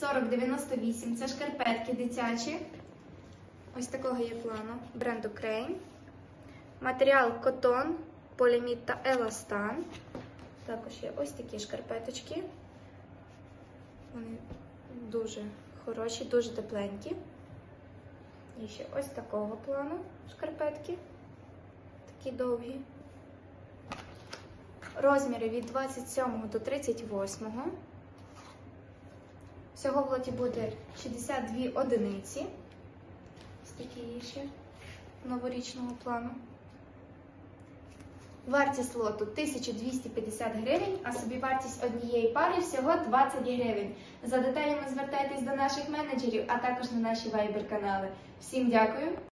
4098. Це шкарпетки дитячі. Ось такого є плану. Бренду Crane. Матеріал котон, полімід та еластан. Також є ось такі шкарпеточки. Вони дуже хороші, дуже тепленькі. І ще ось такого плану шкарпетки. Такі довгі. Розміри від 27 до 38. Всього в лоті буде 62 одиниці. Ось такі є ще новорічного плану. Вартість лоту 1250 гривень, а собі вартість однієї пари всього 20 гривень. За деталями звертайтесь до наших менеджерів, а також на наші вайбер канали. Всім дякую!